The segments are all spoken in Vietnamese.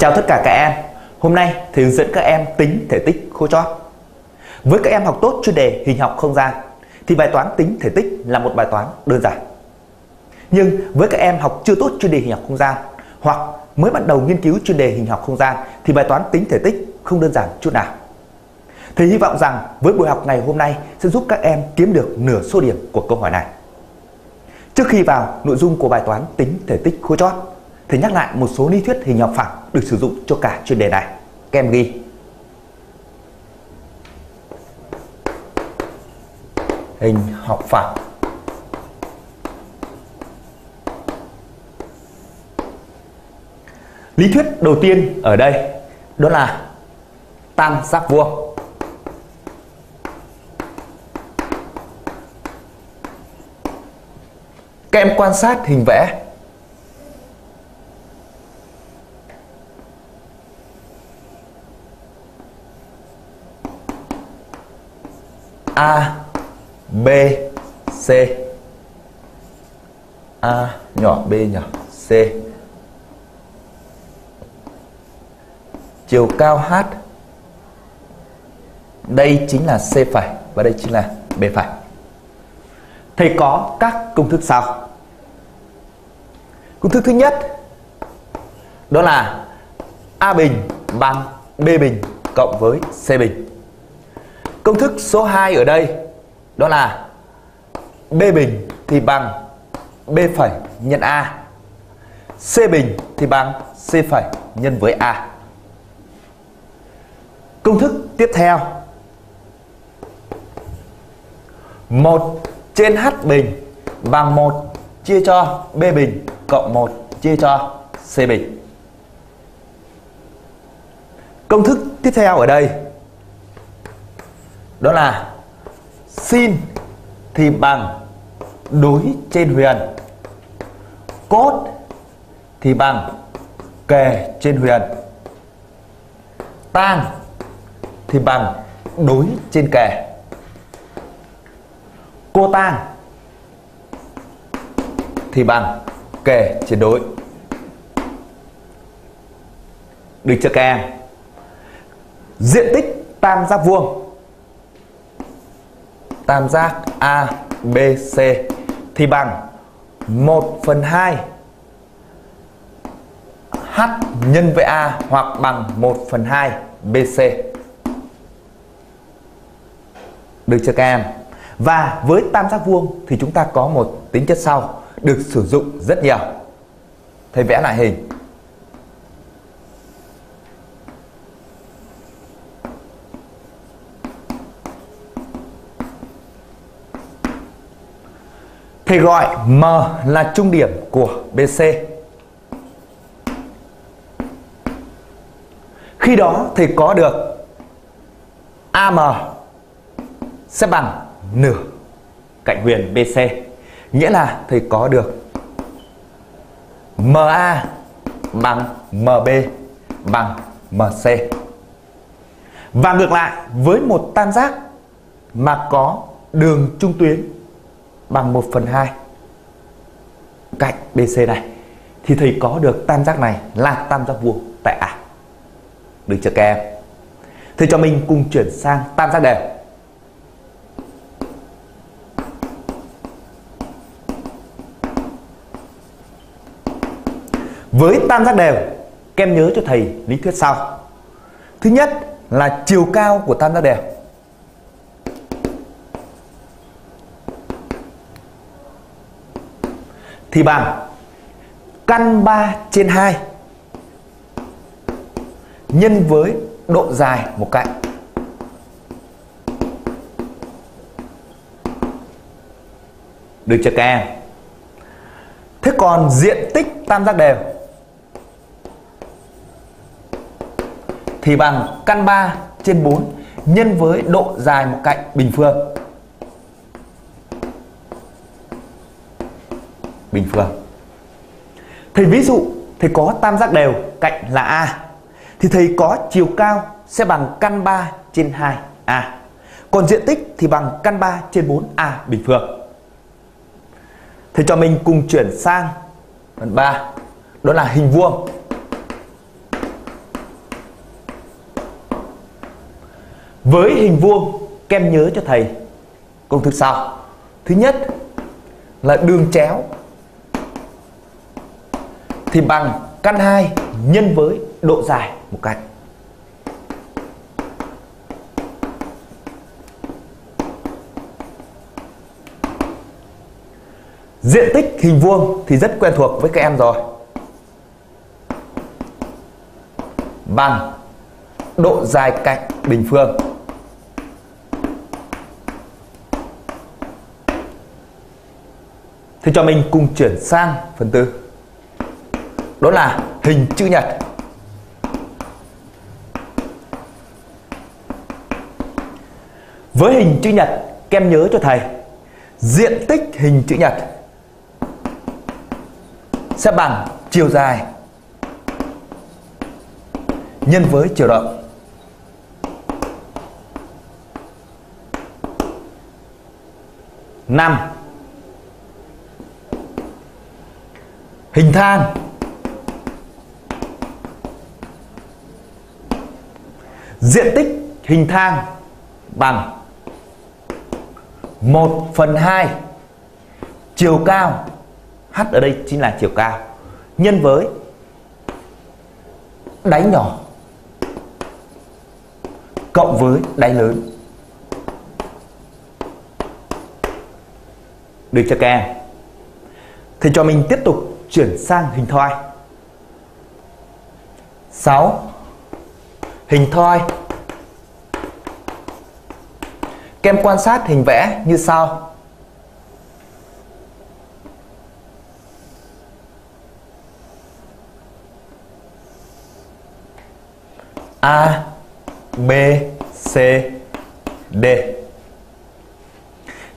Chào tất cả các em. Hôm nay thầy hướng dẫn các em tính thể tích khối chót. Với các em học tốt chuyên đề hình học không gian, thì bài toán tính thể tích là một bài toán đơn giản. Nhưng với các em học chưa tốt chuyên đề hình học không gian hoặc mới bắt đầu nghiên cứu chuyên đề hình học không gian, thì bài toán tính thể tích không đơn giản chút nào. Thầy hy vọng rằng với buổi học ngày hôm nay sẽ giúp các em kiếm được nửa số điểm của câu hỏi này. Trước khi vào nội dung của bài toán tính thể tích khối chót Thầy nhắc lại, một số lý thuyết hình học phẳng được sử dụng cho cả chuyên đề này. Các em ghi. Hình học phẳng Lý thuyết đầu tiên ở đây, đó là tam giác vuông. Các em quan sát hình vẽ A, B, C. A nhỏ, B nhỏ, C. Chiều cao H. Đây chính là C phải và đây chính là B phải. thầy có các công thức sau. Công thức thứ nhất, đó là A bình bằng B bình cộng với C bình. Công thức số 2 ở đây, đó là B bình thì bằng B phẩy nhân A. C bình thì bằng C phẩy nhân với A. Công thức tiếp theo 1 trên H bình bằng 1 chia cho B bình cộng 1 chia cho C bình. Công thức tiếp theo ở đây đó là sin thì bằng đối trên huyền. Cốt thì bằng kề trên huyền. Tan thì bằng đối trên kề. Cô tan thì bằng kề trên đối. Được chưa các em? Diện tích tam giác vuông tam giác ABC thì bằng 1 phần 2 H nhân với A hoặc bằng 1 phần 2 BC. Được chưa các em? Và với tam giác vuông thì chúng ta có một tính chất sau được sử dụng rất nhiều. Thầy vẽ lại hình. Thì gọi M là trung điểm của BC. Khi đó thì có được AM sẽ bằng nửa cạnh huyền BC. Nghĩa là thầy có được MA bằng MB bằng MC. Và ngược lại, với một tam giác mà có đường trung tuyến bằng 1 phần 2 cạnh BC này thì thầy có được tam giác này là tam giác vuông tại A. Được chưa các em? Thầy cho mình cùng chuyển sang tam giác đều. Với tam giác đều, kem nhớ cho thầy lý thuyết sau. Thứ nhất là chiều cao của tam giác đều thì bằng căn 3 trên 2 nhân với độ dài một cạnh. Được chưa các em? Thế còn diện tích tam giác đều thì bằng căn 3 trên 4 nhân với độ dài một cạnh bình phương. bình phương. Thầy ví dụ, thầy có tam giác đều cạnh là A, thì thầy có chiều cao sẽ bằng căn 3 trên 2A. Còn diện tích thì bằng căn 3 trên 4A bình phương. Thầy cho mình cùng chuyển sang phần 3 đó là hình vuông. Với hình vuông, kem nhớ cho thầy công thức sau. Thứ nhất là đường chéo thì bằng căn 2 nhân với độ dài một cạnh. Diện tích hình vuông thì rất quen thuộc với các em rồi. Bằng độ dài cạnh bình phương. Thì cho mình cùng chuyển sang phần tư. Đó là hình chữ nhật. Với hình chữ nhật, kem nhớ cho thầy diện tích hình chữ nhật sẽ bằng chiều dài nhân với chiều rộng. năm hình thang diện tích hình thang bằng 1 phần 2 chiều cao. H ở đây chính là chiều cao. Nhân với đáy nhỏ cộng với đáy lớn. Được cho các em? Thì cho mình tiếp tục chuyển sang hình thoi. 6 hình thoi. Kem quan sát hình vẽ như sau. A, B, C, D.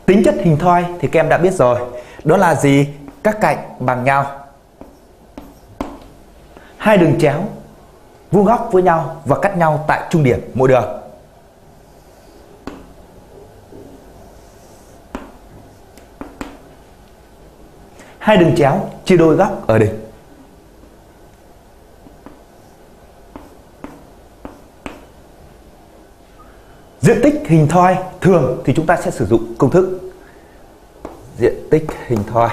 Tính chất hình thoi thì các em đã biết rồi. Đó là gì? Các cạnh bằng nhau. Hai đường chéo vuông góc với nhau và cắt nhau tại trung điểm mỗi đường Hai đường chéo, chia đôi góc ở đỉnh Diện tích hình thoi thường thì chúng ta sẽ sử dụng công thức diện tích hình thoi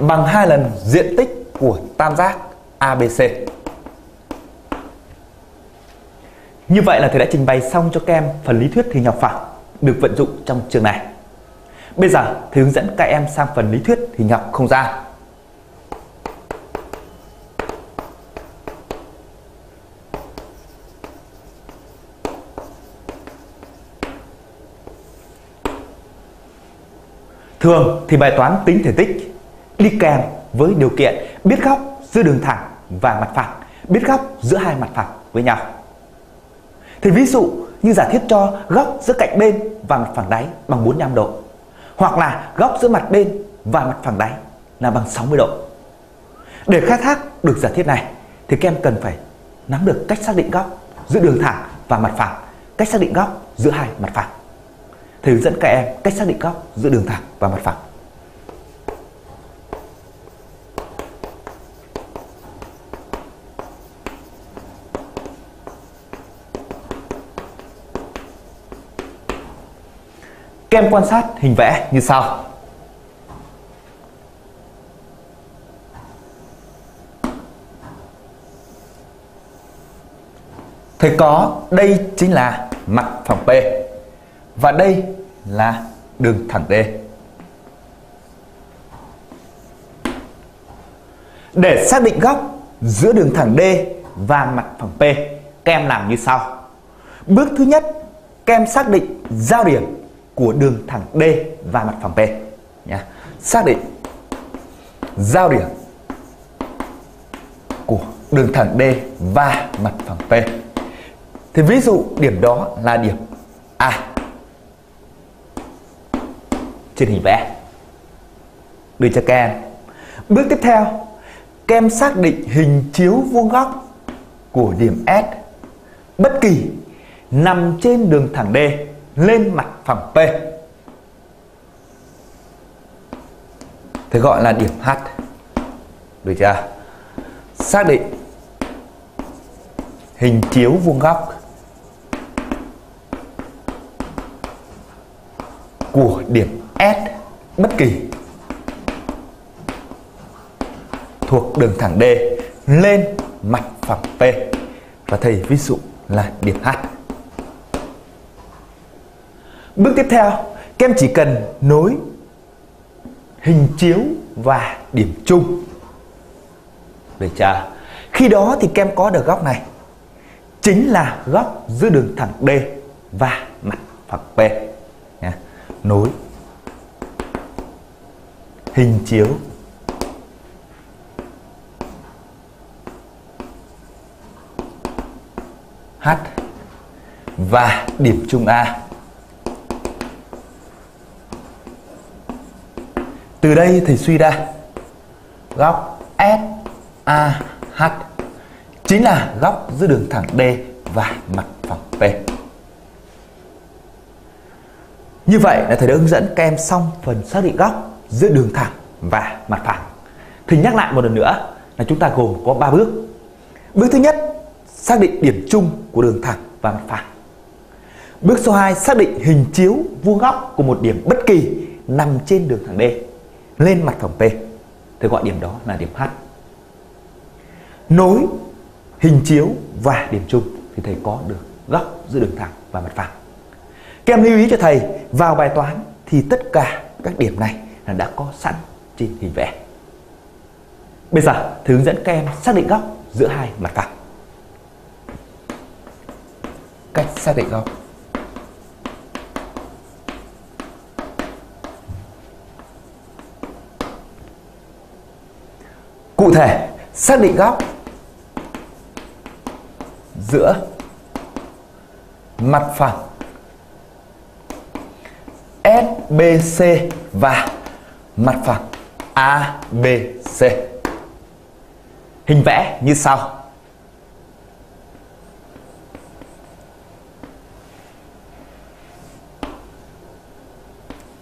bằng hai lần diện tích của tam giác ABC. Như vậy là thầy đã trình bày xong cho các em phần lý thuyết hình học phẳng được vận dụng trong trường này. Bây giờ thầy hướng dẫn các em sang phần lý thuyết hình học không gian. Thường thì bài toán tính thể tích đi kèm với điều kiện biết góc giữa đường thẳng và mặt phẳng, biết góc giữa hai mặt phẳng với nhau. Thì ví dụ như giả thiết cho góc giữa cạnh bên và mặt phẳng đáy bằng 45 độ hoặc là góc giữa mặt bên và mặt phẳng đáy là bằng 60 độ. Để khai thác được giả thiết này thì các em cần phải nắm được cách xác định góc giữa đường thẳng và mặt phẳng, cách xác định góc giữa hai mặt phẳng. Thầy hướng dẫn các em cách xác định góc giữa đường thẳng và mặt phẳng. Em quan sát hình vẽ như sau. Thầy có đây chính là mặt phẳng P và đây là đường thẳng D. Để xác định góc giữa đường thẳng D và mặt phẳng P, các em làm như sau. Bước thứ nhất, các em xác định giao điểm của đường thẳng D và mặt phẳng P nhé. Xác định giao điểm của đường thẳng D và mặt phẳng P. Thì ví dụ điểm đó là điểm A trên hình vẽ. Đưa cho các em. Bước tiếp theo, các em xác định hình chiếu vuông góc của điểm S bất kỳ nằm trên đường thẳng D lên mặt phẳng P. Thế gọi là điểm H. Được chưa? Xác định hình chiếu vuông góc của điểm S bất kỳ thuộc đường thẳng D lên mặt phẳng P. Và thầy ví dụ là điểm H. Bước tiếp theo, các em chỉ cần nối hình chiếu và điểm chung. Được chưa? Khi đó thì kem có được góc này chính là góc giữa đường thẳng D và mặt phẳng P. Nha. Nối hình chiếu H và điểm chung A. Từ đây thầy suy ra góc SAH chính là góc giữa đường thẳng D và mặt phẳng P. Như vậy là thầy đã hướng dẫn các em xong phần xác định góc giữa đường thẳng và mặt phẳng. Thì nhắc lại một lần nữa là chúng ta gồm có 3 bước. Bước thứ nhất, xác định điểm chung của đường thẳng và mặt phẳng. Bước số 2, xác định hình chiếu vuông góc của một điểm bất kỳ nằm trên đường thẳng D lên mặt phẳng P. Thầy gọi điểm đó là điểm H. Nối hình chiếu và điểm chung thì thầy có được góc giữa đường thẳng và mặt phẳng. Các em lưu ý cho thầy, vào bài toán thì tất cả các điểm này là đã có sẵn trên hình vẽ. Bây giờ, thầy hướng dẫn các em xác định góc giữa hai mặt phẳng. Cách xác định góc thể, xác định góc giữa mặt phẳng SBC và mặt phẳng ABC. Hình vẽ như sau.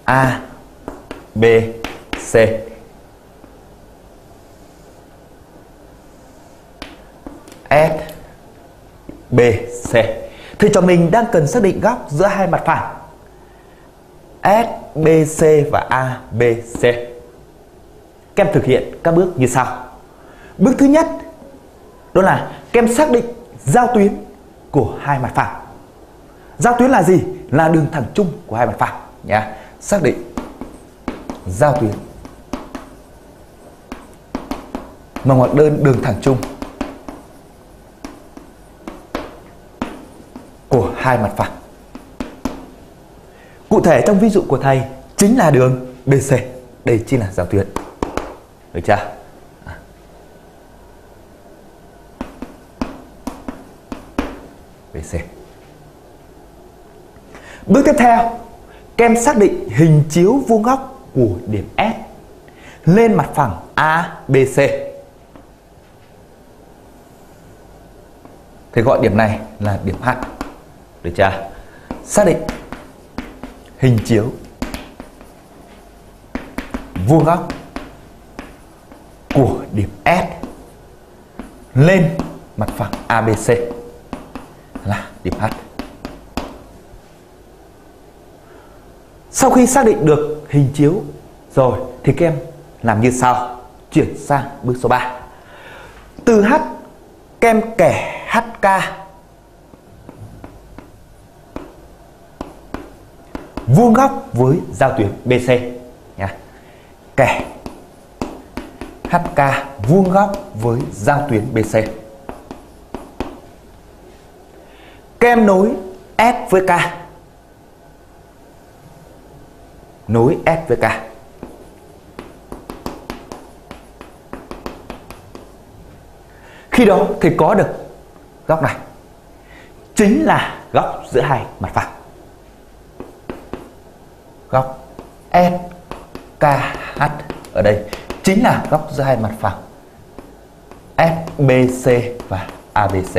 A B C S B, C. Thì cho mình đang cần xác định góc giữa hai mặt phẳng SBC và ABC. Các em thực hiện các bước như sau. Bước thứ nhất đó là các em xác định giao tuyến của hai mặt phẳng. Giao tuyến là gì? Là đường thẳng chung của hai mặt phẳng nhá. Xác định giao tuyến mà ngoặc đơn đường thẳng chung của hai mặt phẳng. Cụ thể trong ví dụ của thầy chính là đường BC. Đây chính là giao tuyến. Được chưa? À. BC. Bước tiếp theo, các em xác định hình chiếu vuông góc của điểm S lên mặt phẳng ABC. Thì gọi điểm này là điểm H. Được chưa? Xác định hình chiếu vuông góc của điểm S lên mặt phẳng ABC là điểm H. Sau khi xác định được hình chiếu rồi thì các em làm như sau. Chuyển sang bước số 3. Từ H, các em kẻ HK vuông góc với giao tuyến BC nha. Kẻ HK vuông góc với giao tuyến BC. Kem nối S với K. Nối S với K. Khi đó thì có được góc này. Chính là góc giữa hai mặt phẳng góc SKH ở đây chính là góc giữa hai mặt phẳng SBC và ABC.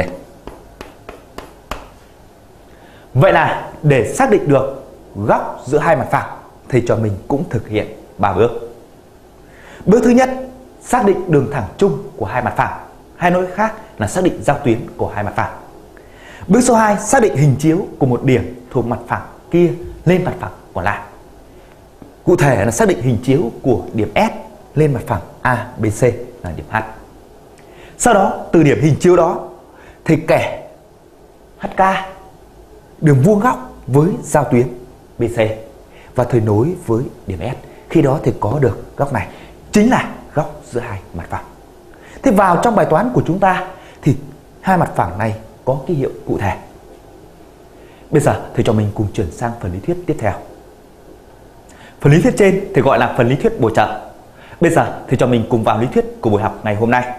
Vậy là để xác định được góc giữa hai mặt phẳng thì cho mình cũng thực hiện ba bước. Bước thứ nhất, xác định đường thẳng chung của hai mặt phẳng, hay nói khác là xác định giao tuyến của hai mặt phẳng. Bước số 2, xác định hình chiếu của một điểm thuộc mặt phẳng kia lên mặt phẳng còn lại. Cụ thể là xác định hình chiếu của điểm S lên mặt phẳng ABC là điểm H. Sau đó, từ điểm hình chiếu đó thì kẻ HK đường vuông góc với giao tuyến BC và thời nối với điểm S. Khi đó thì có được góc này, chính là góc giữa hai mặt phẳng. Thế vào trong bài toán của chúng ta thì hai mặt phẳng này có ký hiệu cụ thể. Bây giờ thầy cho mình cùng chuyển sang phần lý thuyết tiếp theo. Phần lý thuyết trên thì gọi là phần lý thuyết bổ trợ. Bây giờ thì cho mình cùng vào lý thuyết của buổi học ngày hôm nay.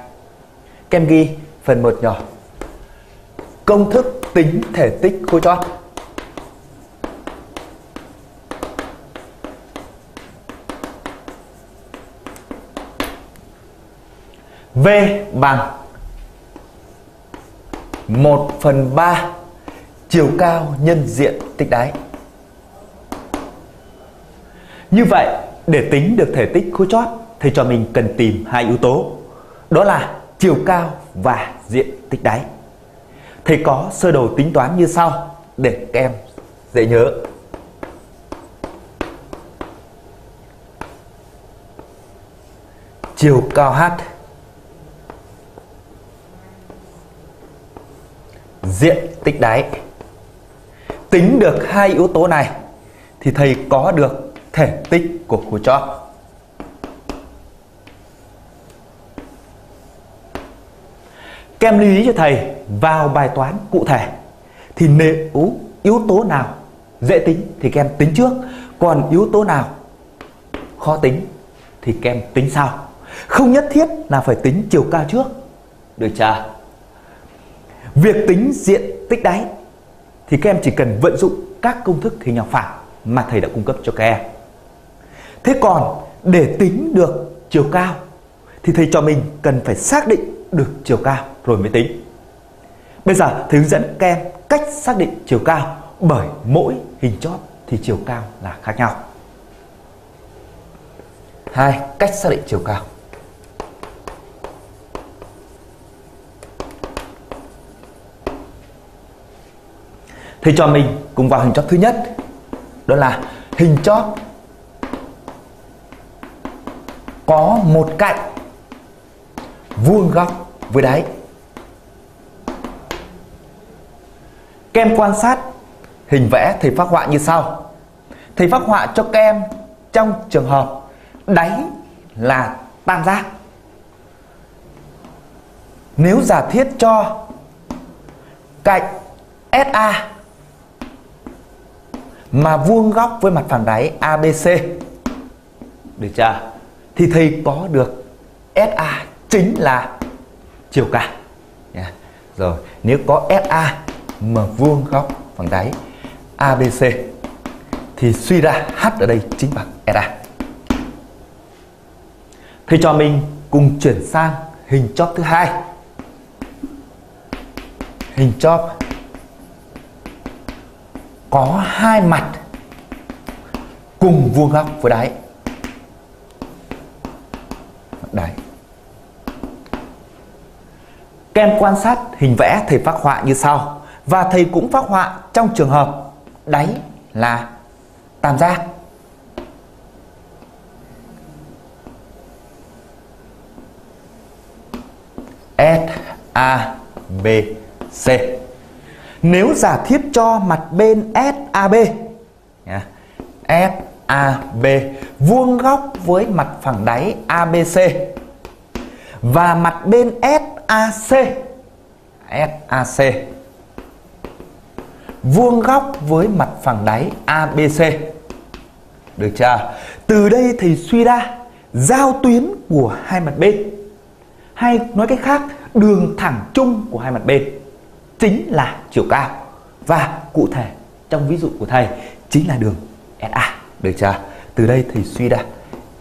Kem ghi phần 1 nhỏ. Công thức tính thể tích khối chót. V bằng 1 phần 3 chiều cao nhân diện tích đáy. Như vậy, để tính được thể tích khối chót thì cho mình cần tìm hai yếu tố. Đó là chiều cao và diện tích đáy. Thầy có sơ đồ tính toán như sau để các em dễ nhớ. Chiều cao H diện tích đáy. Tính được hai yếu tố này thì thầy có được thể tích của khối chóp Các em lưu ý cho thầy vào bài toán cụ thể thì nếu yếu tố nào dễ tính thì kem tính trước, còn yếu tố nào khó tính thì kem tính sau. Không nhất thiết là phải tính chiều cao trước. Được chưa? Việc tính diện tích đáy thì các em chỉ cần vận dụng các công thức hình học phẳng mà thầy đã cung cấp cho các em. Thế còn để tính được chiều cao thì thầy cho mình cần phải xác định được chiều cao rồi mới tính. Bây giờ thầy hướng dẫn các em cách xác định chiều cao bởi mỗi hình chóp thì chiều cao là khác nhau. Hai, cách xác định chiều cao. Thầy cho mình cùng vào hình chóp thứ nhất Đó là hình chóp có một cạnh Vuông góc với đáy. Kem quan sát, hình vẽ thầy phát họa như sau. Thầy phát họa cho các em trong trường hợp đáy là tam giác. Nếu giả thiết cho cạnh SA mà vuông góc với mặt phẳng đáy ABC được chưa? Thì thầy có được SA chính là chiều cao. Yeah. rồi, nếu có SA mà vuông góc bằng đáy ABC thì suy ra H ở đây chính bằng SA thầy cho mình cùng chuyển sang hình chóp thứ hai. Hình chóp có hai mặt cùng vuông góc với đáy đáy kem quan sát hình vẽ thầy phát họa như sau. Và thầy cũng phát họa trong trường hợp đáy là tam giác. S, A, B, C. Nếu giả thiết cho mặt bên SAB AB vuông góc với mặt phẳng đáy ABC và mặt bên SAC SAC vuông góc với mặt phẳng đáy ABC được chưa? Từ đây thầy suy ra giao tuyến của hai mặt bên. Hay nói cách khác, đường thẳng chung của hai mặt bên chính là chiều cao. Và cụ thể, trong ví dụ của thầy, chính là đường SA được chưa? Từ đây thầy suy ra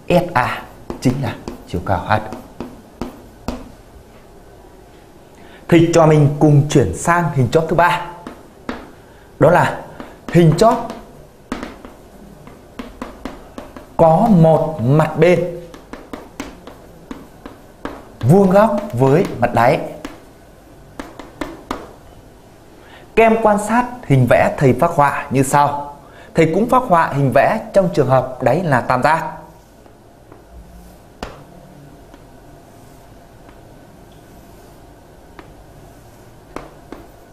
SA chính là chiều cao H. Thầy cho mình cùng chuyển sang hình chóp thứ ba. Đó là hình chóp có một mặt bên vuông góc với mặt đáy. Kem quan sát hình vẽ thầy phát họa như sau thì cũng phác họa hình vẽ trong trường hợp đấy là tam giác.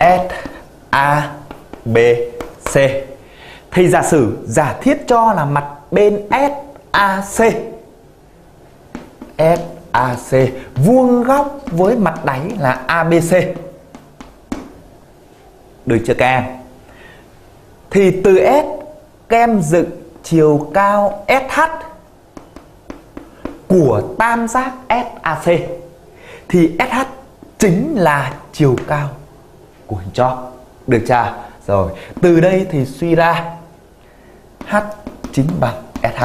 S, A, B, C. Thì giả sử, giả thiết cho là mặt bên S, A, C. S, A, C vuông góc với mặt đáy là A, B, C. Được chưa các em? Thì từ S kem dựng chiều cao SH của tam giác SAC thì SH chính là chiều cao của hình chóp. Được chưa? Rồi, từ đây thì suy ra H chính bằng SH.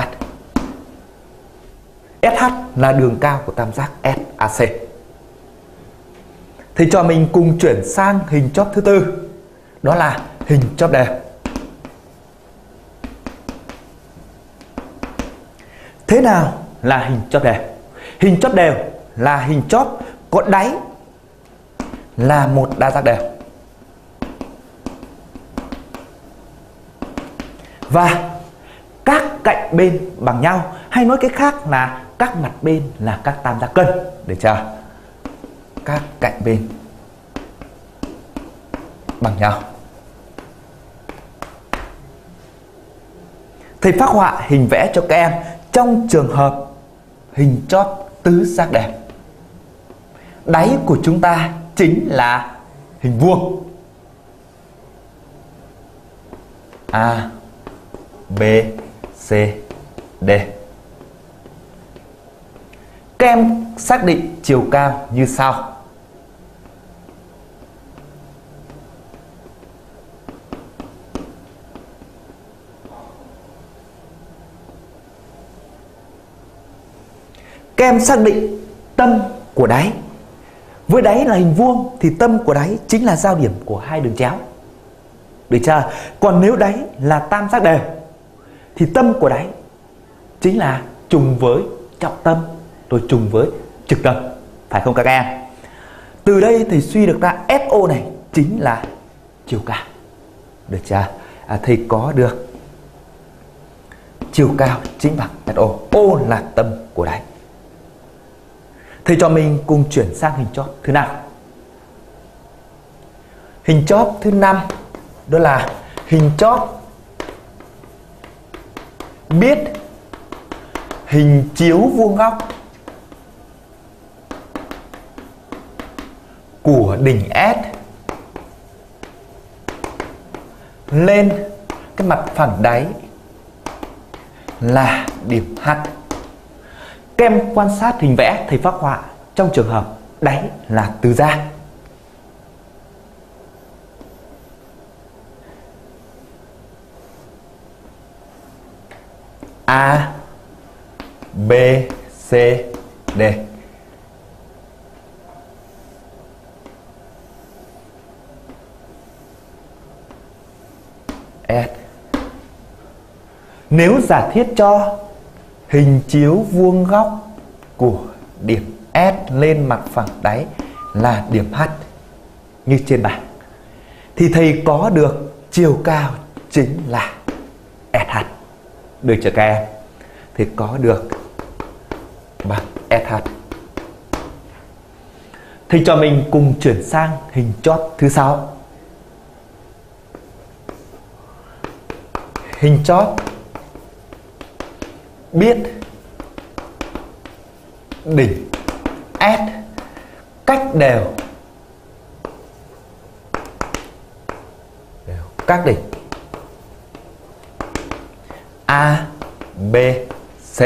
SH là đường cao của tam giác SAC. Thì cho mình cùng chuyển sang hình chóp thứ tư. Đó là hình chóp đẹp. Thế nào là hình chóp đều? Hình chóp đều là hình chóp có đáy là một đa giác đều. Và các cạnh bên bằng nhau, hay nói cái khác là các mặt bên là các tam giác cân được chưa? Các cạnh bên bằng nhau. Thầy phát họa hình vẽ cho các em trong trường hợp hình chóp tứ giác đẹp, đáy của chúng ta chính là hình vuông. A, B, C, D. Các em xác định chiều cao như sau Các em xác định tâm của đáy Với đáy là hình vuông Thì tâm của đáy chính là giao điểm của hai đường chéo Được chưa? Còn nếu đáy là tam giác đều Thì tâm của đáy Chính là trùng với trọng tâm Rồi trùng với trực tâm Phải không các em? Từ đây thì suy được ra fo này Chính là chiều cao Được chưa? À, thì có được chiều cao chính bằng FO O là tâm của đáy Thầy cho mình cùng chuyển sang hình chóp thứ năm. Hình chóp thứ năm, đó là hình chóp biết hình chiếu vuông góc của đỉnh S lên cái mặt phẳng đáy là điểm H. Kem quan sát hình vẽ thầy phát họa trong trường hợp đáy là từ da. A, B, C, D S Nếu giả thiết cho hình chiếu vuông góc của điểm S lên mặt phẳng đáy là điểm H như trên bảng. Thì thầy có được chiều cao chính là SH được chưa các em? Thì có được bằng SH thầy cho mình cùng chuyển sang hình chót thứ sáu. Hình chót biết, đỉnh S cách đều. Đều. Các đỉnh. A, B, C.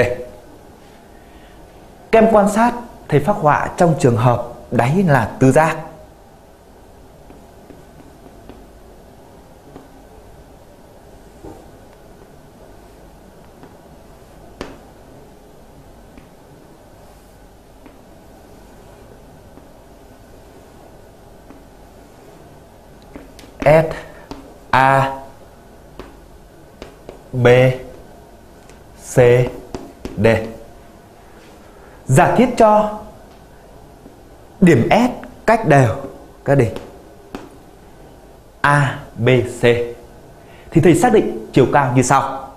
Kem quan sát thầy phát họa trong trường hợp đáy là tứ giác S A, B, C, D Giả thiết cho điểm S cách đều, các đỉnh A, B, C thì thầy xác định chiều cao như sau.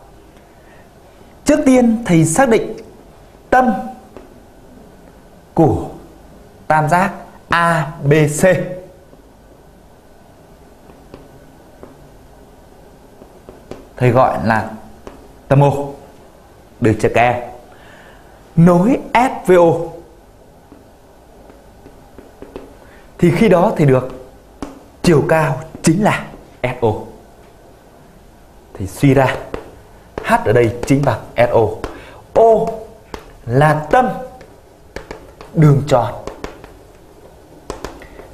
Trước tiên thầy xác định tâm của tam giác ABC. Thầy gọi là tâm O. Được chưa các em? Nối SVO thì khi đó thì được chiều cao chính là SO. Thì suy ra H ở đây chính bằng SO. O là tâm đường tròn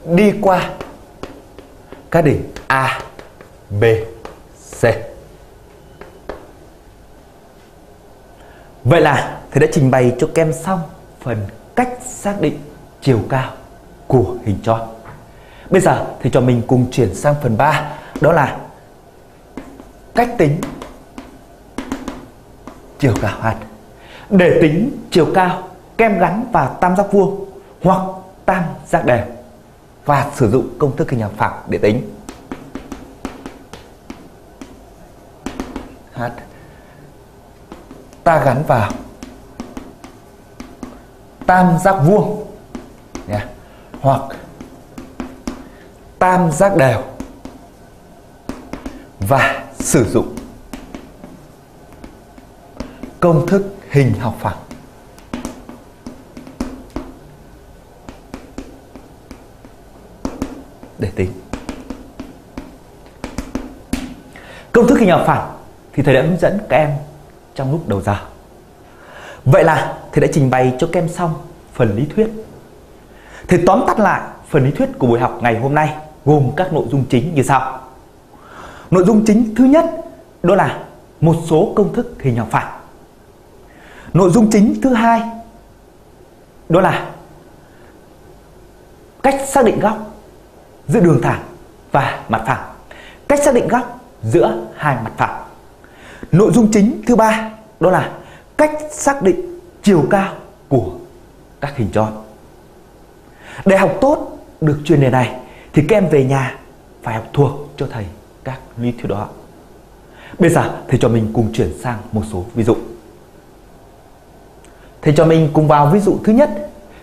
đi qua các đỉnh A, B, C. Vậy là thầy đã trình bày cho kem xong phần cách xác định chiều cao của hình tròn. Bây giờ thì cho mình cùng chuyển sang phần 3 đó là cách tính chiều cao h. Để tính chiều cao, kem gắn vào tam giác vuông hoặc tam giác đều và sử dụng công thức hình học phẳng để tính. H ta gắn vào. Tam giác vuông. Yeah. hoặc tam giác đều. Và sử dụng công thức hình học phẳng. Để tính. Công thức hình học phẳng thì thầy đã hướng dẫn các em trong lúc đầu giờ. Vậy là thầy đã trình bày cho các em xong phần lý thuyết. Thầy tóm tắt lại phần lý thuyết của buổi học ngày hôm nay, gồm các nội dung chính như sau. Nội dung chính thứ nhất, đó là một số công thức hình học phẳng nội dung chính thứ hai, đó là cách xác định góc giữa đường thẳng và mặt phẳng. Cách xác định góc giữa hai mặt phẳng nội dung chính thứ ba đó là cách xác định chiều cao của các hình tròn để học tốt được chuyên đề này thì các em về nhà phải học thuộc cho thầy các lý thuyết đó. Bây giờ thầy cho mình cùng chuyển sang một số ví dụ. Thầy cho mình cùng vào ví dụ thứ nhất,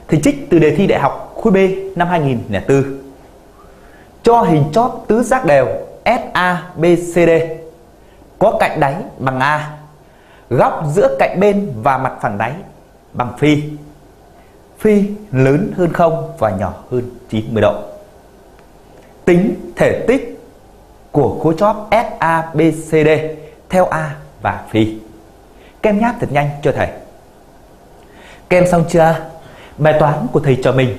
thầy trích từ đề thi đại học khối B năm 2004 cho hình chóp tứ giác đều SABCD có cạnh đáy bằng A, góc giữa cạnh bên và mặt phẳng đáy bằng phi. Phi lớn hơn 0 và nhỏ hơn 90 độ. Tính thể tích của khối chóp SABCD theo A và phi. Kem nháp thật nhanh cho thầy. Kem xong chưa? Bài toán của thầy cho mình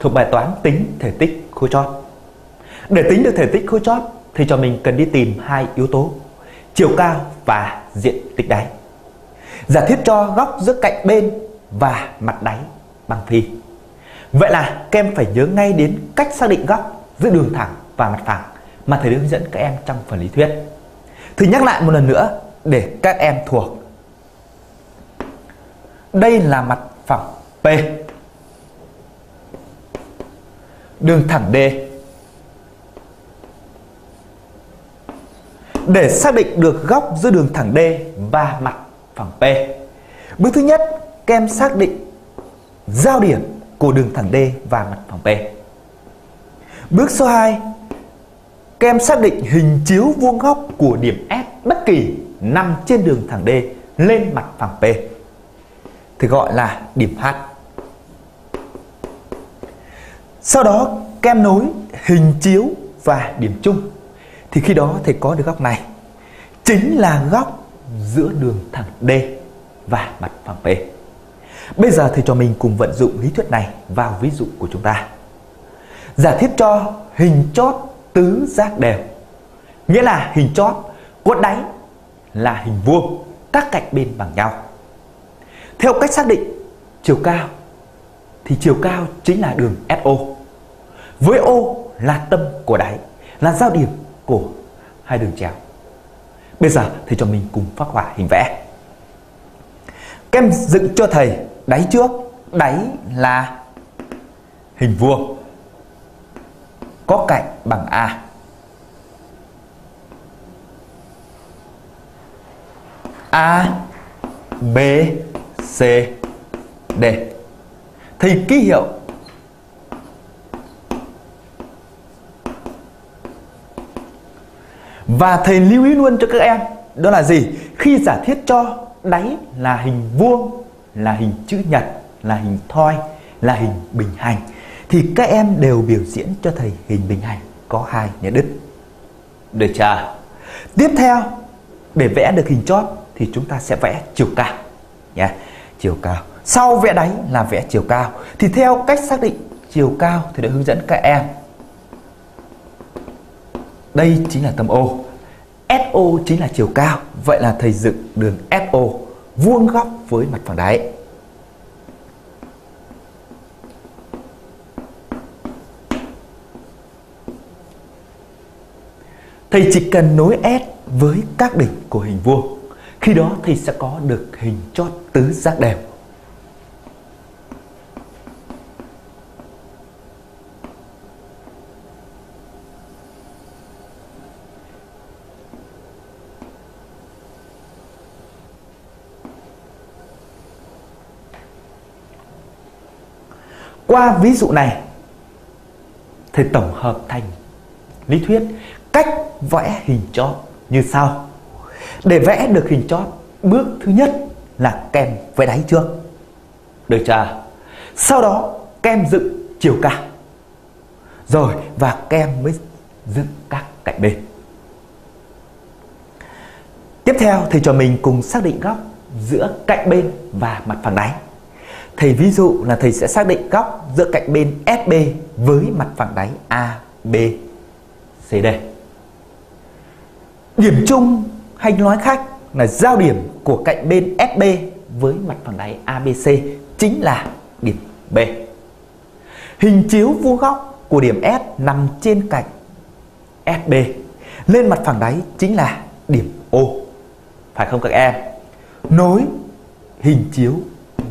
thuộc bài toán tính thể tích khối chóp. Để tính được thể tích khối chóp thì cho mình cần đi tìm hai yếu tố chiều cao và diện tích đáy. Giả thiết cho góc giữa cạnh bên và mặt đáy bằng phi. Vậy là các em phải nhớ ngay đến cách xác định góc giữa đường thẳng và mặt phẳng mà thầy đã hướng dẫn các em trong phần lý thuyết. Thì nhắc lại một lần nữa để các em thuộc. Đây là mặt phẳng P. Đường thẳng D. để xác định được góc giữa đường thẳng D và mặt phẳng P. Bước thứ nhất, các em xác định giao điểm của đường thẳng D và mặt phẳng P. Bước số 2, các em xác định hình chiếu vuông góc của điểm S bất kỳ nằm trên đường thẳng D lên mặt phẳng P. Thì gọi là điểm H. Sau đó các em nối hình chiếu và điểm chung thì khi đó thầy có được góc này chính là góc giữa đường thẳng D và mặt phẳng P. Bây giờ thầy cho mình cùng vận dụng lý thuyết này vào ví dụ của chúng ta. Giả thiết cho hình chót tứ giác đều. Nghĩa là hình chót có đáy là hình vuông, các cạnh bên bằng nhau. Theo cách xác định chiều cao thì chiều cao chính là đường SO. Với O là tâm của đáy, là giao điểm của hai đường chéo. Bây giờ thầy cho mình cùng phát họa hình vẽ. Các em dựng cho thầy đáy trước. Đáy là hình vuông. Có cạnh bằng A. A, B, C, D thì ký hiệu Và thầy lưu ý luôn cho các em Đó là gì? Khi giả thiết cho đáy là hình vuông Là hình chữ nhật Là hình thoi Là hình bình hành Thì các em đều biểu diễn cho thầy hình bình hành Có hai nhớ đứt Được chưa? Tiếp theo Để vẽ được hình chót Thì chúng ta sẽ vẽ chiều cao nhé Chiều cao Sau vẽ đáy là vẽ chiều cao Thì theo cách xác định chiều cao Thì đã hướng dẫn các em đây chính là tâm O. SO chính là chiều cao. Vậy là thầy dựng đường SO vuông góc với mặt phẳng đáy. Thầy chỉ cần nối S với các đỉnh của hình vuông. Khi đó thầy sẽ có được hình chót tứ giác đều. Qua ví dụ này Thầy tổng hợp thành lý thuyết cách vẽ hình chóp như sau. Để vẽ được hình chóp, Bước thứ nhất là kem vẽ đáy trước. Được chưa? Sau đó kem dựng chiều cao. Rồi và kem mới dựng các cạnh bên. Tiếp theo thầy cho mình cùng xác định góc giữa cạnh bên và mặt phẳng đáy. Thầy ví dụ là thầy sẽ xác định góc giữa cạnh bên SB với mặt phẳng đáy ABCD. Điểm chung hay nói khác là giao điểm của cạnh bên SB với mặt phẳng đáy ABC chính là điểm B. Hình chiếu vuông góc của điểm S nằm trên cạnh SB lên mặt phẳng đáy chính là điểm O. Phải không các em? Nối hình chiếu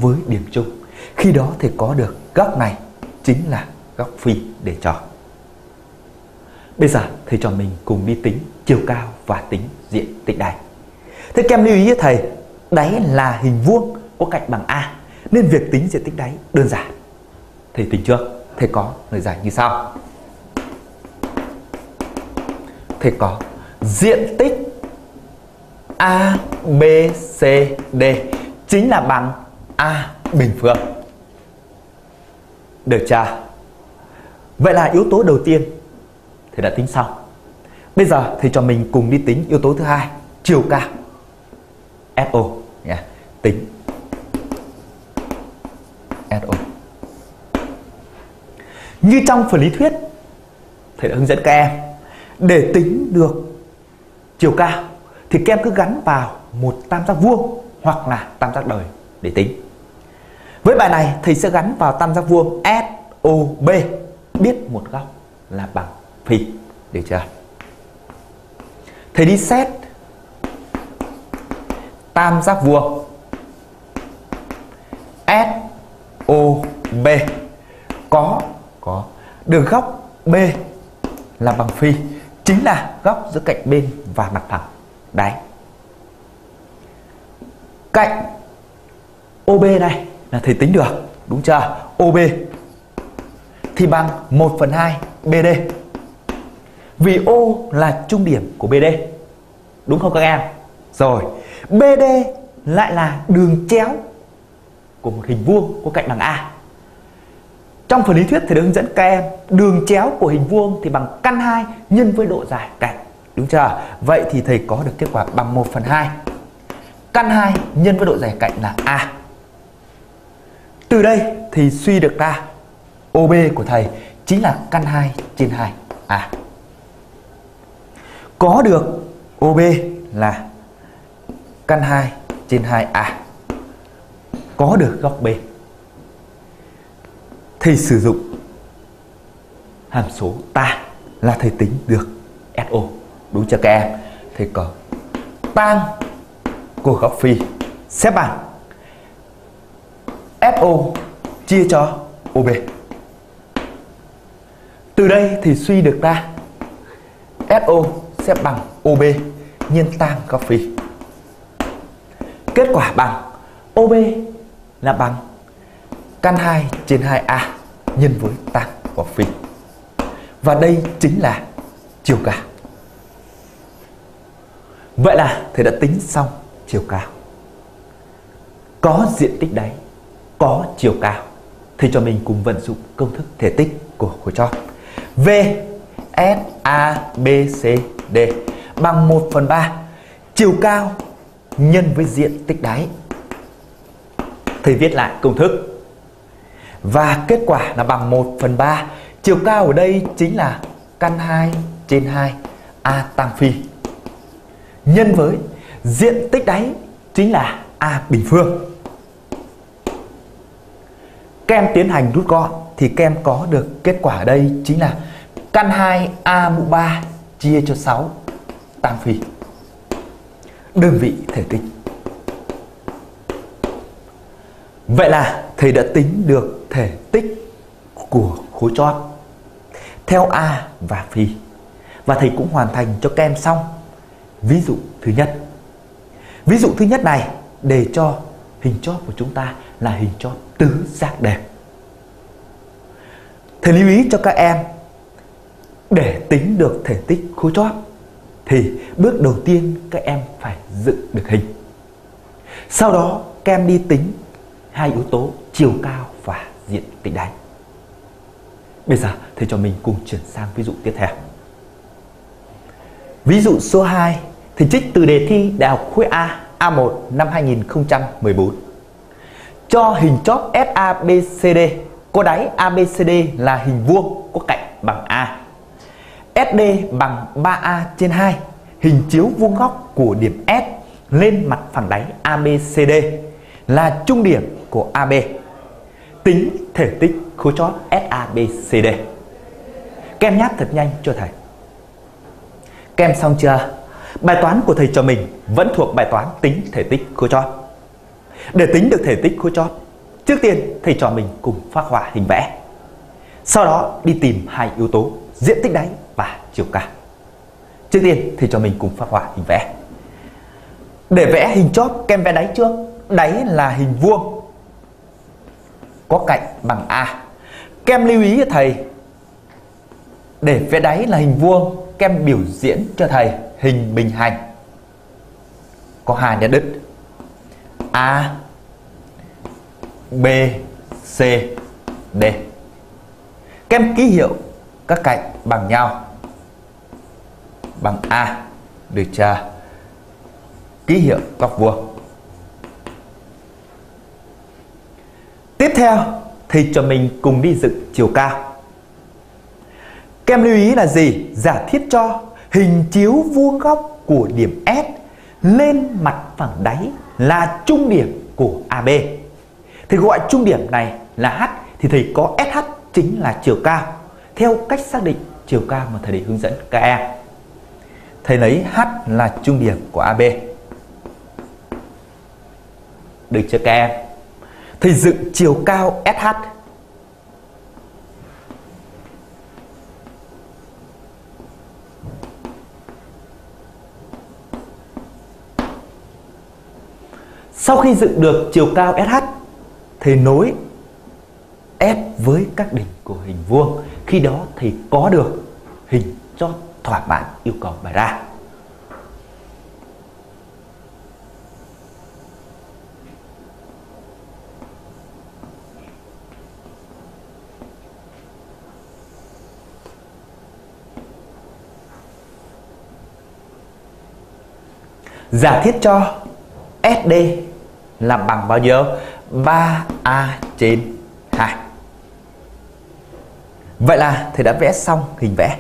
với điểm chung khi đó thì có được góc này, chính là góc phi để cho bây giờ thầy cho mình cùng đi tính chiều cao và tính diện tích đáy thế kem lưu ý với thầy, đáy là hình vuông có cạnh bằng a, nên việc tính diện tích đáy đơn giản. Thầy tính trước, thầy có lời giải như sau. Thầy có diện tích a, b, c, d chính là bằng a bình phương được chưa? Vậy là yếu tố đầu tiên thì đã tính xong. Bây giờ thì cho mình cùng đi tính yếu tố thứ hai, chiều cao. SO nhé. Tính SO. Như trong phần lý thuyết thầy đã hướng dẫn các em để tính được chiều cao thì các em cứ gắn vào một tam giác vuông hoặc là tam giác đời để tính. Với bài này, thầy sẽ gắn vào tam giác vuông SOB biết một góc là bằng phi. Được chưa? Thầy đi xét tam giác vuông SOB có có. Được góc B là bằng phi. Chính là góc giữa cạnh bên và mặt phẳng đấy. Cạnh OB này là thầy tính được, đúng chưa? OB thì bằng 1 phần 2 BD vì O là trung điểm của BD đúng không các em? Rồi BD lại là đường chéo của một hình vuông có cạnh bằng A. Trong phần lý thuyết thì được hướng dẫn các em đường chéo của hình vuông thì bằng căn 2 nhân với độ dài cạnh, đúng chưa? Vậy thì thầy có được kết quả bằng 1 phần 2 căn 2 nhân với độ dài cạnh là A từ đây thì suy được ra OB của thầy chính là căn 2 trên 2 à có được OB là căn 2 trên 2 à có được góc B. Thầy sử dụng hàm số ta là thầy tính được SO đúng chưa các em? Thầy có tan của góc phi xếp bằng. FO chia cho OB. Từ đây thì suy được ra FO sẽ bằng OB nhân tan góc phi. kết quả bằng OB là bằng căn 2 trên 2A nhân với tan của phi. Và đây chính là chiều cao. Vậy là thầy đã tính xong chiều cao. Có diện tích đáy, có chiều cao. thì cho mình cùng vận dụng công thức thể tích của khối chóp. V, S, A, B, C, D bằng 1 phần 3 chiều cao nhân với diện tích đáy. Thầy viết lại công thức. Và kết quả là bằng 1 phần 3. Chiều cao ở đây chính là căn 2 trên 2 A tăng phi. Nhân với diện tích đáy chính là A bình phương. Kem tiến hành rút gọn thì kem có được kết quả ở đây chính là căn 2 A mũ 3 chia cho 6 tan phi. Đơn vị thể tích. Vậy là thầy đã tính được thể tích của khối chót theo A và phi. Và thầy cũng hoàn thành cho các em xong ví dụ thứ nhất. Ví dụ thứ nhất này để cho hình chót của chúng ta là hình chót tứ giác đẹp. Thầy lưu ý cho các em, để tính được thể tích khối chóp, thì bước đầu tiên các em phải dựng được hình. Sau đó, các em đi tính hai yếu tố chiều cao và diện tích đáy. Bây giờ thầy cho mình cùng chuyển sang ví dụ tiếp theo. Ví dụ số 2 thì trích từ đề thi Đại học Khối A A1 năm 2014. Cho hình chóp SABCD có đáy ABCD là hình vuông có cạnh bằng A. SD bằng 3A trên 2, hình chiếu vuông góc của điểm S lên mặt phẳng đáy ABCD là trung điểm của AB. Tính thể tích khối chóp SABCD. Kem nháp thật nhanh cho thầy. Kem xong chưa? Bài toán của thầy cho mình vẫn thuộc bài toán tính thể tích khối chóp. Để tính được thể tích khối chóp trước tiên thầy cho mình cùng phát họa hình vẽ. Sau đó đi tìm hai yếu tố diện tích đáy và chiều cao. Trước tiên thầy cho mình cùng phát họa hình vẽ. Để vẽ hình chóp kem vẽ đáy trước. Đáy là hình vuông có cạnh bằng A. Kem lưu ý cho thầy để vẽ đáy là hình vuông, kem biểu diễn cho thầy hình bình hành có hai nhà đứt A, B, C, D. Kem ký hiệu các cạnh bằng nhau. Bằng A, được chưa? Ký hiệu góc vuông. Tiếp theo thì cho mình cùng đi dựng chiều cao. Kem lưu ý là gì? Giả thiết cho hình chiếu vuông góc của điểm S lên mặt phẳng đáy là trung điểm của AB. Thì gọi trung điểm này là H thì thầy có SH chính là chiều cao. Theo cách xác định chiều cao mà thầy để hướng dẫn các em. Thầy lấy H là trung điểm của AB. Được chưa các em? Thầy dựng chiều cao SH Sau khi dựng được chiều cao SH thì nối S với các đỉnh của hình vuông. Khi đó thì có được hình cho thỏa mãn yêu cầu bài ra. Giả thiết cho SD là bằng bao nhiêu? 3A trên 2 Vậy là thầy đã vẽ xong hình vẽ.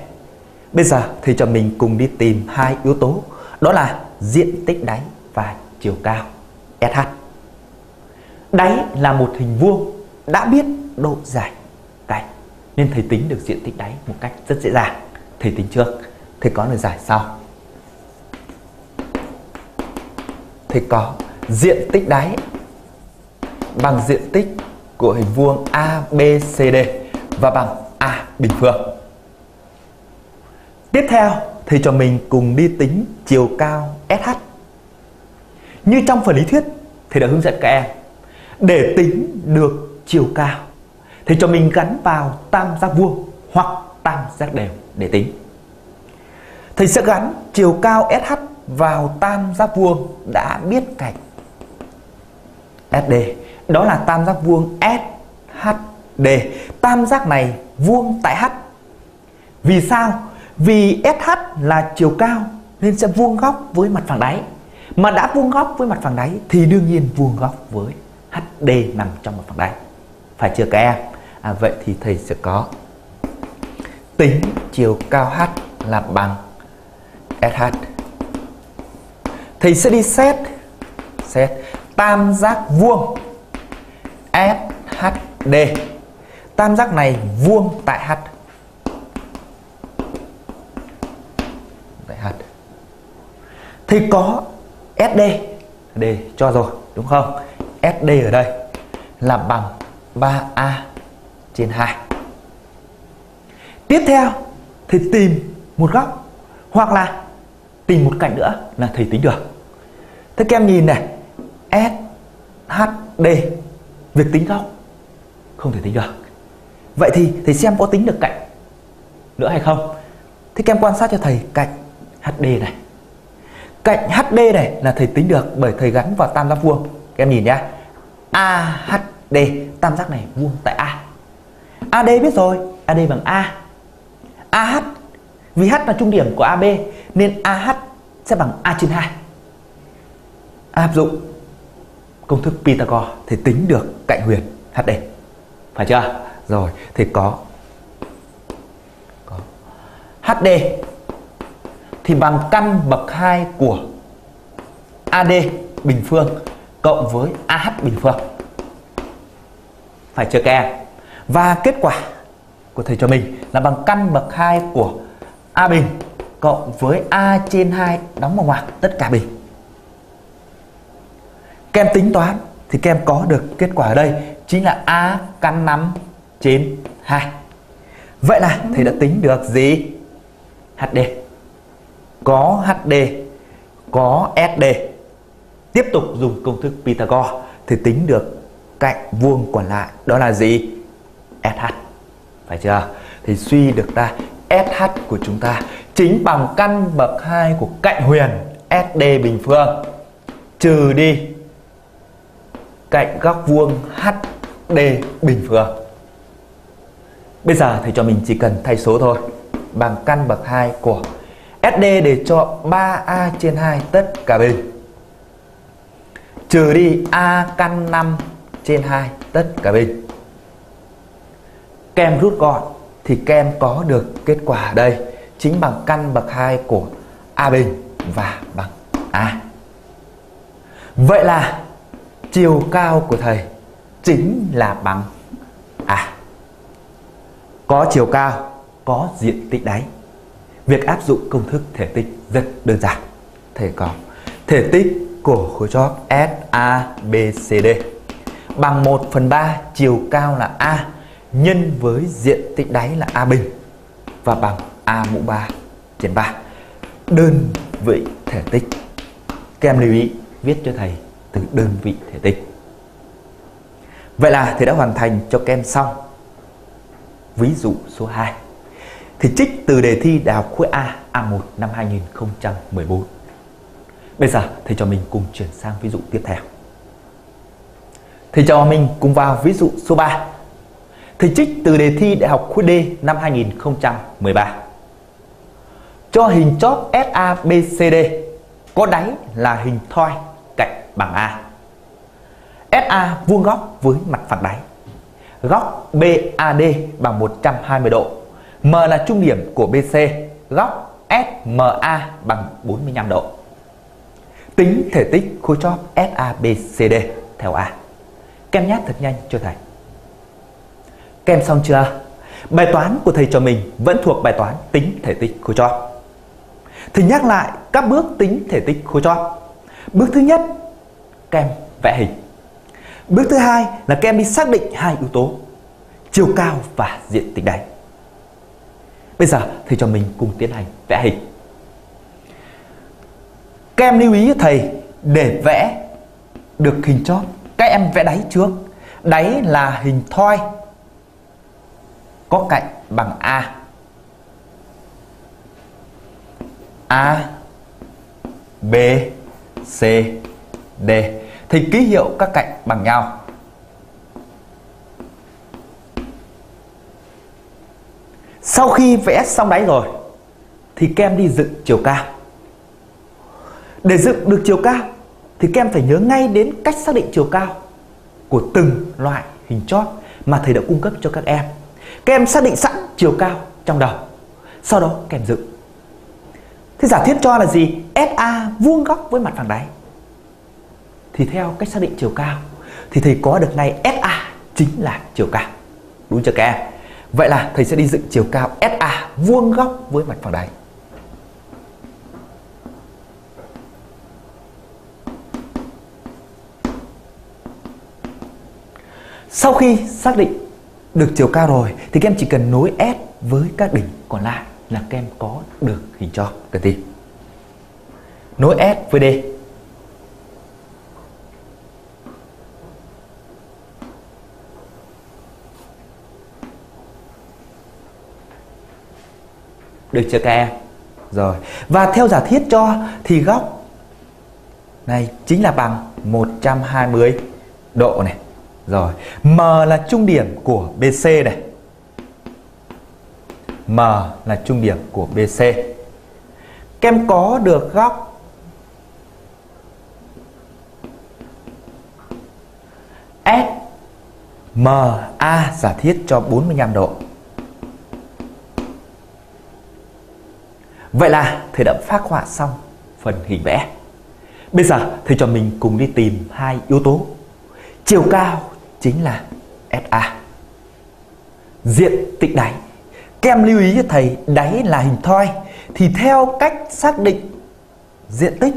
Bây giờ thầy cho mình cùng đi tìm hai yếu tố, Đó là diện tích đáy và chiều cao SH Đáy là một hình vuông, đã biết độ dài cạnh, Nên thầy tính được diện tích đáy một cách rất dễ dàng. Thầy tính trước, Thầy có lời giải sau. Thầy có diện tích đáy bằng diện tích của hình vuông ABCD và bằng A bình phương. Tiếp theo thì cho mình cùng đi tính chiều cao SH. Như trong phần lý thuyết thầy đã hướng dẫn các em, để tính được chiều cao thì cho mình gắn vào tam giác vuông hoặc tam giác đều để tính. Thầy sẽ gắn chiều cao SH vào tam giác vuông đã biết cạnh SD. Đó là tam giác vuông SHD. Tam giác này vuông tại H. Vì sao? Vì SH là chiều cao nên sẽ vuông góc với mặt phẳng đáy. Mà đã vuông góc với mặt phẳng đáy thì đương nhiên vuông góc với HD nằm trong mặt phẳng đáy. Phải chưa các em? À, vậy thì thầy sẽ có tính chiều cao H là bằng SH. Thầy sẽ đi xét xét tam giác vuông SHD. Tam giác này vuông tại H. Tại H. Thì có SD. D cho rồi, đúng không? SD ở đây là bằng 3A trên 2. Tiếp theo thì tìm một góc hoặc là tìm một cạnh nữa là thầy tính được. Thế các em nhìn này, HD việc tính góc không thể tính được. Vậy thì thầy xem có tính được cạnh nữa hay không? Thế các em quan sát cho thầy cạnh HD này. Cạnh HD này là thầy tính được bởi thầy gắn vào tam giác vuông. Các em nhìn nhá. AHD tam giác này vuông tại A. AD biết rồi, AD bằng A. AH vì H là trung điểm của AB nên AH sẽ bằng A trên 2. Áp dụng công thức Pythagore thì tính được cạnh huyền HD. Phải chưa? Rồi, thì có có HD thì bằng căn bậc 2 của AD bình phương cộng với AH bình phương. Phải chưa các em? Và kết quả của thầy cho mình là bằng căn bậc 2 của A bình cộng với A trên 2 đóng vào ngoặc tất cả bình. Kem tính toán thì kem có được kết quả ở đây chính là A căn 5 trên 2. Vậy là thầy đã tính được gì? HD. Có HD, có SD. Tiếp tục dùng công thức Pythagore thì tính được cạnh vuông còn lại đó là gì? SH. Phải chưa? Thì suy được ra SH của chúng ta chính bằng căn bậc 2 của cạnh huyền SD bình phương trừ đi cạnh góc vuông HD bình phương. Bây giờ thầy cho mình chỉ cần thay số thôi. Bằng căn bậc 2 của SD để cho 3A trên 2 tất cả bình. Trừ đi A căn 5 trên 2 tất cả bình kem rút gọn thì kem có được kết quả ở đây chính bằng căn bậc 2 của A bình và bằng A. Vậy là chiều cao của thầy chính là bằng à Có chiều cao, có diện tích đáy. Việc áp dụng công thức thể tích rất đơn giản. Thầy có thể tích của khối chóp SABCD bằng 1 phần 3 chiều cao là A nhân với diện tích đáy là A bình và bằng A mũ 3 trên 3 đơn vị thể tích các em lưu ý viết cho thầy từ đơn vị thể tích. Vậy là thầy đã hoàn thành cho các em xong. Ví dụ số 2 thì trích từ đề thi Đại học khối A A1 năm 2014 bây giờ thầy cho mình cùng chuyển sang ví dụ tiếp theo. Thầy cho mình cùng vào ví dụ số 3 Thầy trích từ đề thi Đại học khối D năm 2013 Cho hình chóp SABCD Có đáy là hình thoi bằng A. SA vuông góc với mặt phẳng đáy. Góc BAD bằng 120 độ. M là trung điểm của BC Góc SMA bằng 45 độ. Tính thể tích khối chóp SABCD theo A. Kem nhát thật nhanh cho thầy. Kem xong chưa? Bài toán của thầy cho mình vẫn thuộc bài toán tính thể tích khối chóp. Thì nhắc lại các bước tính thể tích khối chóp. Bước thứ nhất, em vẽ hình. Bước thứ hai là kem đi xác định hai yếu tố, chiều cao và diện tích đáy. Bây giờ thầy cho mình cùng tiến hành vẽ hình. Kem lưu ý thầy để vẽ được hình chóp các em vẽ đáy trước đáy là hình thoi có cạnh bằng A A B C D thì ký hiệu các cạnh bằng nhau Sau khi vẽ xong đáy rồi, thì kem đi dựng chiều cao. Để dựng được chiều cao, thì kem phải nhớ ngay đến cách xác định chiều cao của từng loại hình chót mà thầy đã cung cấp cho các em. Các em xác định sẵn chiều cao trong đầu. Sau đó kèm dựng. Thế giả thiết cho là gì? SA vuông góc với mặt phẳng đáy. Thì theo cách xác định chiều cao, thì thầy có được ngay SA chính là chiều cao. Đúng chưa các em? Vậy là thầy sẽ đi dựng chiều cao SA vuông góc với mặt phẳng đáy. Sau khi xác định được chiều cao rồi, thì các em chỉ cần nối S với các đỉnh còn lại là các em có được hình tròn cần tìm. Nối S với D. Được chưa các em? Rồi. Và theo giả thiết cho thì góc này chính là bằng 120 độ này. Rồi, M là trung điểm của BC này. M là trung điểm của BC. Kem có được góc S MA giả thiết cho 45 độ. Vậy là thầy đã phát họa xong phần hình vẽ. Bây giờ thầy cho mình cùng đi tìm hai yếu tố. Chiều cao chính là SA. Diện tích đáy. Kem lưu ý cho thầy, đáy là hình thoi thì theo cách xác định diện tích,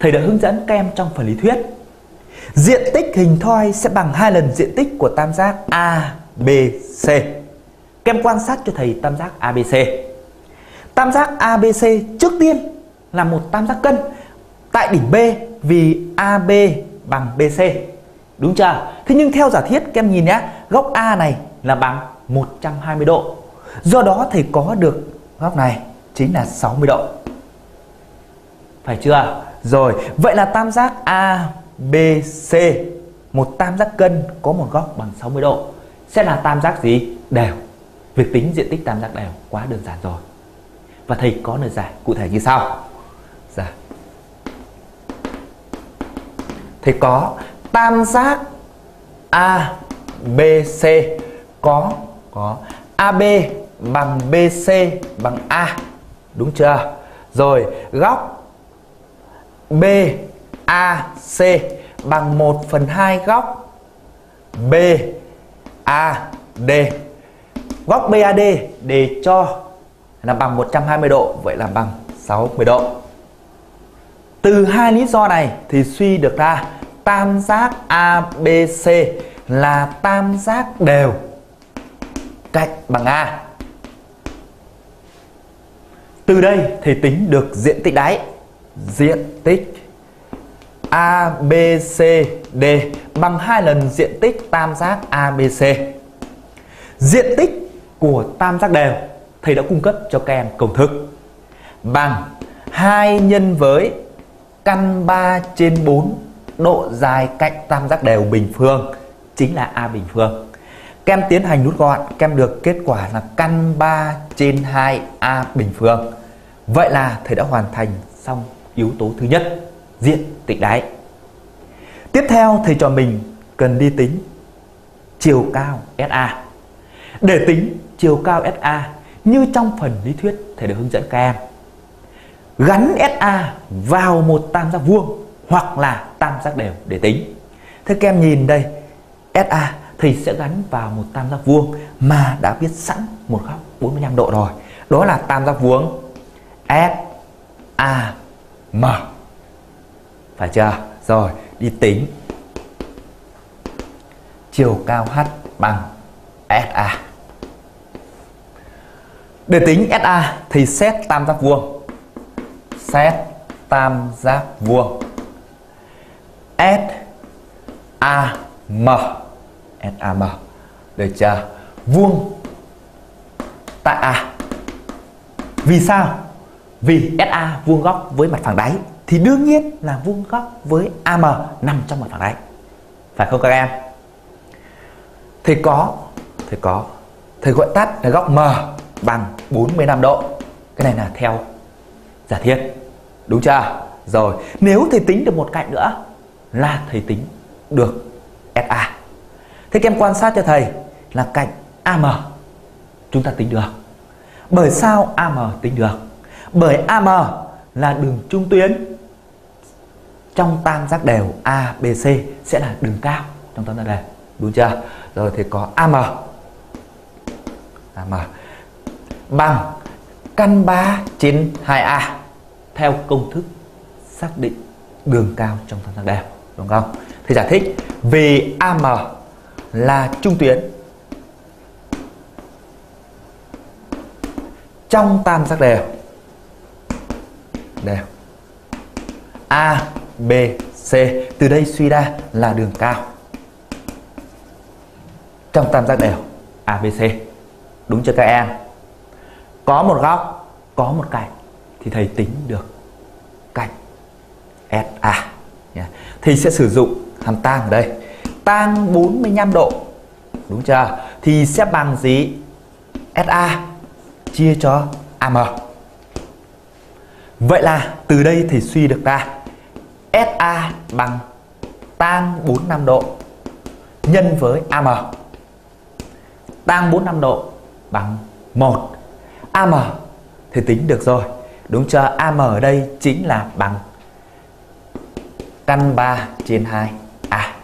thầy đã hướng dẫn các em trong phần lý thuyết. Diện tích hình thoi sẽ bằng hai lần diện tích của tam giác ABC. Các em quan sát cho thầy tam giác ABC. Tam giác ABC trước tiên là một tam giác cân tại đỉnh B vì AB bằng BC. Đúng chưa? Thế nhưng theo giả thiết các em nhìn nhé, góc A này là bằng 120 độ. Do đó thầy có được góc này chính là 60 độ. Phải chưa? Rồi, vậy là tam giác ABC, một tam giác cân có một góc bằng 60 độ sẽ là tam giác gì? Đều. Việc tính diện tích tam giác đều quá đơn giản rồi. Và thầy có lời giải cụ thể như sau. Dạ. Thầy có tam giác ABC có có AB bằng BC bằng A đúng chưa? Rồi, góc BAC bằng 1 phần 2 góc BAD Góc BAD để cho là bằng 120 độ, Vậy là bằng 60 độ Từ hai lý do này thì suy được ra tam giác ABC là tam giác đều cạnh bằng A. Từ đây thì tính được diện tích đáy. Diện tích ABCD bằng hai lần diện tích tam giác ABC. Diện tích của tam giác đều thầy đã cung cấp cho các em công thức bằng 2 nhân với căn 3 trên 4 độ dài cạnh tam giác đều bình phương chính là A bình phương. Kem tiến hành rút gọn, kem được kết quả là căn 3 trên 2 A bình phương. Vậy là thầy đã hoàn thành xong yếu tố thứ nhất, diện tích đáy. Tiếp theo thầy cho mình cần đi tính chiều cao SA. Để tính chiều cao SA như trong phần lý thuyết thầy đã hướng dẫn các em. Gắn SA vào một tam giác vuông hoặc là tam giác đều để tính. Thế các em nhìn đây, SA thì sẽ gắn vào một tam giác vuông mà đã viết sẵn một góc 45 độ rồi. Đó là tam giác vuông SAM. Phải chưa? Rồi, đi tính. Chiều cao H bằng SA. Để tính SA thì xét tam giác vuông. Xét tam giác vuông. S A M. S A M. Được chưa vuông. Tại A. Vì sao? Vì SA vuông góc với mặt phẳng đáy thì đương nhiên là vuông góc với AM nằm trong mặt phẳng đáy. Phải không các em? Thì có thì có. Thầy gọi tắt là góc M bằng 45 độ. Cái này là theo giả thiết, đúng chưa? Rồi, nếu thầy tính được một cạnh nữa là thầy tính được SA thế các em quan sát cho thầy là cạnh AM chúng ta tính được. Bởi sao AM tính được? Bởi AM là đường trung tuyến. Trong tam giác đều ABC sẽ là đường cao trong tam giác đều, đúng chưa? Rồi thì có AM AM bằng căn 3 trên 2A theo công thức xác định đường cao trong tam giác đều đúng không? Thì giải thích vì AM là trung tuyến. Trong tam giác đều. Đều. A, B, C. Từ đây suy ra là đường cao. Trong tam giác đều ABC đúng chưa các em? Có một góc, có một cạnh, thì thầy tính được. Cạnh SA thì sẽ sử dụng hàm tang ở đây. Tang 45 độ, đúng chưa? Thì sẽ bằng gì? SA chia cho AM vậy là từ đây thì suy được ra SA bằng tan 45 độ nhân với AM tan 45 độ bằng 1 AM thì tính được rồi. Đúng chưa? AM ở đây chính là bằng căn 3 trên 2 A.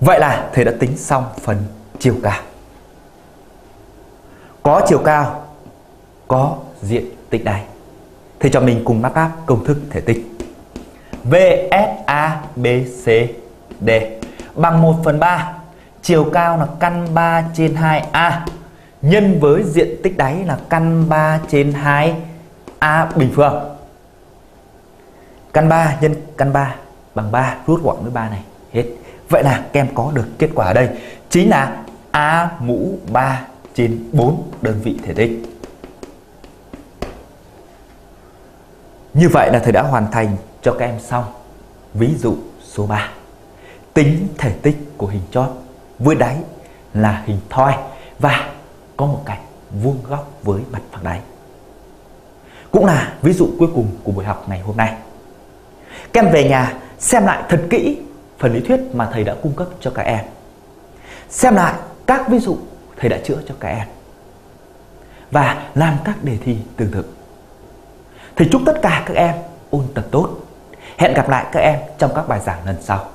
Vậy là thầy đã tính xong phần chiều cao. Có chiều cao, có diện tích đáy Thầy cho mình cùng mắc áp công thức thể tích. VSABCD bằng 1 phần 3 chiều cao là căn 3 trên 2A nhân với diện tích đáy là căn 3 trên 2A bình phương. Căn 3 nhân căn 3 bằng 3 rút gọn với 3 này. Hết. Vậy là các em có được kết quả ở đây. Chính là A mũ 3 trên 4 đơn vị thể tích. Như vậy là thầy đã hoàn thành cho các em xong. Ví dụ số 3 tính thể tích của hình chóp với đáy là hình thoi. Và có một cạnh vuông góc với mặt phẳng đáy. Cũng là ví dụ cuối cùng của buổi học ngày hôm nay. Các em về nhà xem lại thật kỹ phần lý thuyết mà thầy đã cung cấp cho các em. Xem lại các ví dụ thầy đã chữa cho các em. Và làm các đề thi tương tự. Thầy chúc tất cả các em ôn tập tốt. Hẹn gặp lại các em trong các bài giảng lần sau.